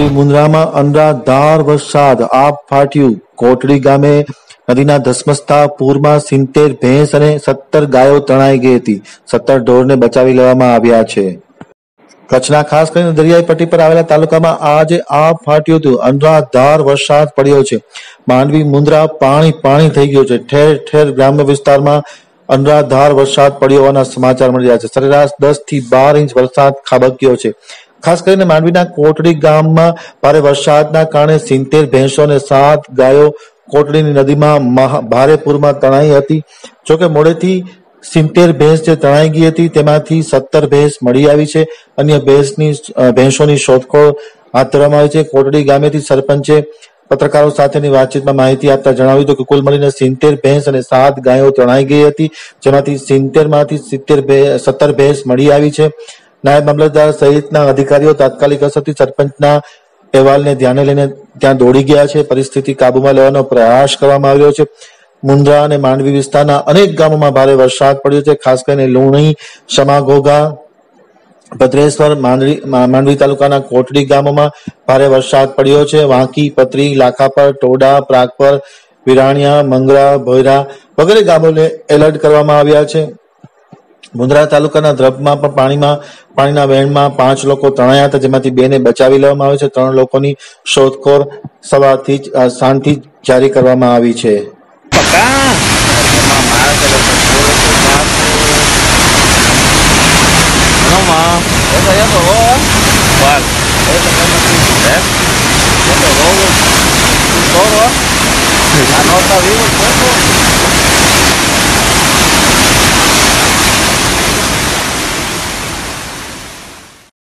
મુન્દ્રામાં અનરાધાર વરસાદ આપ ફાટ્યું. કોટડી ગામે નદીના ધસમસતા પૂરમાં સિત્તેર ભેંસ અને સત્તર ગાયો તણાઈ ગઈ હતી. સત્તર ઢોરને બચાવી લેવામાં આવ્યા છે. કચ્છના ખાસ કરીને દરિયાઈ પટ્ટી પર આવેલા તાલુકામાં આજે આપ ફાટ્યું હતું. અનરાધાર વરસાદ પડ્યો છે. માંડવી, મુન્દ્રા પાણી પાણી થઈ ગયું છે. ઠેર ઠેર ગ્રામ્ય વિસ્તારમાં અનરાધાર વરસાદ પડ્યો હોવાના સમાચાર મળી રહ્યા છે. સરેરાશ દસથી બાર ઇંચ વરસાદ ખાબક્યો છે. ખાસ કરીને માંડવીના કોટડી ગામમાં ભારે વરસાદના કારણે સિત્તેર ભેંસો અને સાત ગાયો કોટડીની નદીમાં ભારે પૂરમાં તણાઈ હતી. જોકે મોડેથી સિત્તેર ભેંસ જે તણાઈ ગઈ હતી, તેમાંથી સત્તર ભેંસ મળી આવી છે. અન્ય ભેંસની ભેંસોની શોધખોળ હાથ ધરવામાં આવી છે. કોટડી ગામેથી સરપંચે પત્રકારો સાથેની વાતચીતમાં માહિતી આપતા જણાવ્યું હતું કે કુલ મળીને સિત્તેર ભેંસ અને સાત ગાયો તણાઈ ગઈ હતી, જેમાંથી સિત્તેરમાંથી સિત્તેર સત્તર ભેંસ મળી આવી છે. નાયબ મામલતદાર સહિતના અધિકારીઓ તાત્કાલિક અસરથી સરપંચના અહેવાલને ધ્યાને લઈને ત્યાં દોડી ગયા છે. પરિસ્થિતિ કાબુમાં લેવાનો પ્રયાસ કરવામાં આવ્યો છે. મુન્દ્રા અને માંડવી વિસ્તારના અનેક ગામોમાં ભારે વરસાદ પડ્યો છે. ખાસ કરીને લુણી સમાઘોઘા ભદ્રેશ્વર, માંડવી માંડવી તાલુકાના કોટડી ગામોમાં ભારે વરસાદ પડ્યો છે. વાંકી, પતરી, લાખાપર, ટોડા, પ્રાગપર, વિરાણિયા, મંગરા, ભોયરા વગેરે ગામોને એલર્ટ કરવામાં આવ્યા છે. મુન્દ્રા તાલુકાના દ્રબમાં પણ પાણીમાં, પાણીના વહેણમાં પાંચ લોકો તણાયા હતા, જેમાંથી બેને બચાવી લેવામાં આવે છે. ત્રણ લોકોની શોધખોળ સવારથી સાંજથી જારી કરવામાં આવી છે. mahal kalau sepuluh tuh